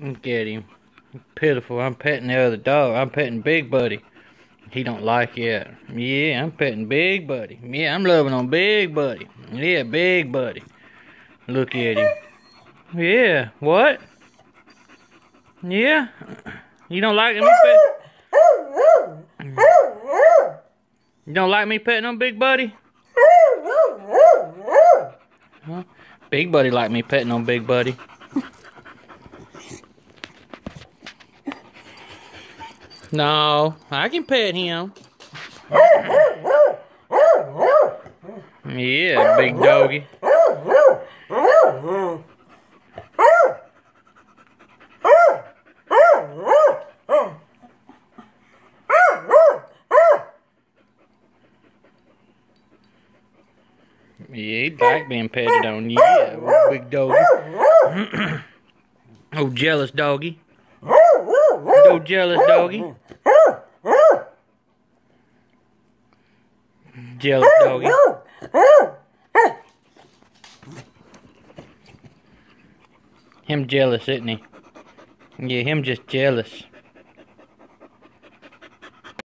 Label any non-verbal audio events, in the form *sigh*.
Look at him. Pitiful. I'm petting the other dog. I'm petting Big Buddy. He don't like it. Yeah, I'm petting Big Buddy. Yeah, I'm loving on Big Buddy. Yeah, Big Buddy. Look at him. Yeah, what? Yeah? You don't like me pet? You don't like me petting on Big Buddy? Huh? Big Buddy like me petting on Big Buddy. No, I can pet him. Yeah, big doggy. Yeah, he like being petted on. Yeah, big doggy. *clears throat* oh, jealous doggy. Oh, jealous doggy. Jealous doggy. Him jealous, isn't he? Yeah, him just jealous.